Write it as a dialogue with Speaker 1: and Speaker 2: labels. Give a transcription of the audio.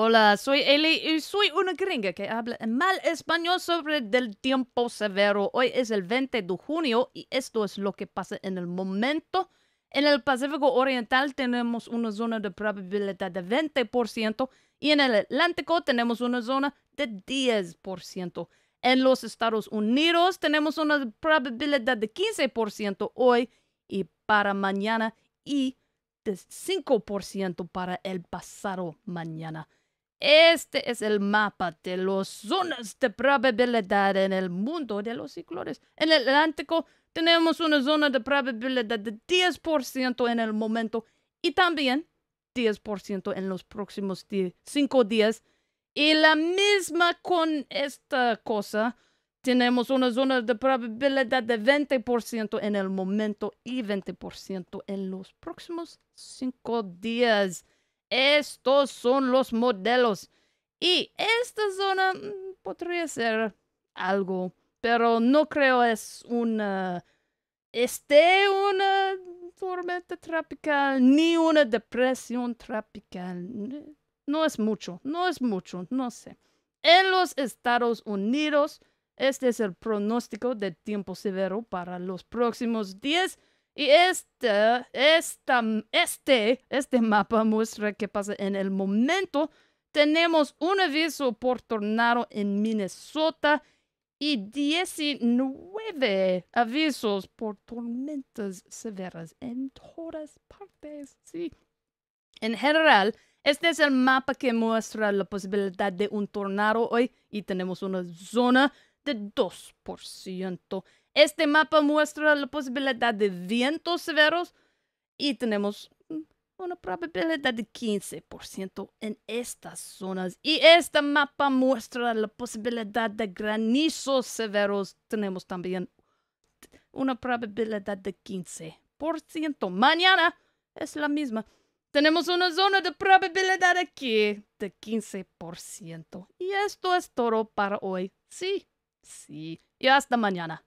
Speaker 1: Hola, soy Eli y soy una gringa que habla mal español sobre del tiempo severo. Hoy es el 20 de junio y esto es lo que pasa en el momento. En el Pacífico Oriental tenemos una zona de probabilidad de 20% y en el Atlántico tenemos una zona de 10%. En los Estados Unidos tenemos una probabilidad de 15% hoy y para mañana y de 5% para el pasado mañana. Este es el mapa de las zonas de probabilidad en el mundo de los ciclones. En el Atlántico tenemos una zona de probabilidad de 10% en el momento y también 10% en los próximos 5 días. Y la misma con esta cosa, tenemos una zona de probabilidad de 20% en el momento y 20% en los próximos 5 días. Estos son los modelos. Y esta zona mm, podría ser algo, pero no creo es una esté una tormenta tropical ni una depresión tropical. No es mucho, no es mucho, no sé. En los Estados Unidos, este es el pronóstico de tiempo severo para los próximos días y este, esta, este, este mapa muestra qué pasa en el momento. Tenemos un aviso por tornado en Minnesota y 19 avisos por tormentas severas en todas partes. Sí. En general, este es el mapa que muestra la posibilidad de un tornado hoy y tenemos una zona de 2%. Este mapa muestra la posibilidad de vientos severos y tenemos mm, una probabilidad de 15% en estas zonas. Y este mapa muestra la posibilidad de granizos severos. Tenemos también una probabilidad de 15%. Mañana es la misma. Tenemos una zona de probabilidad aquí de 15%. Y esto es todo para hoy. Sí, sí. Y hasta mañana.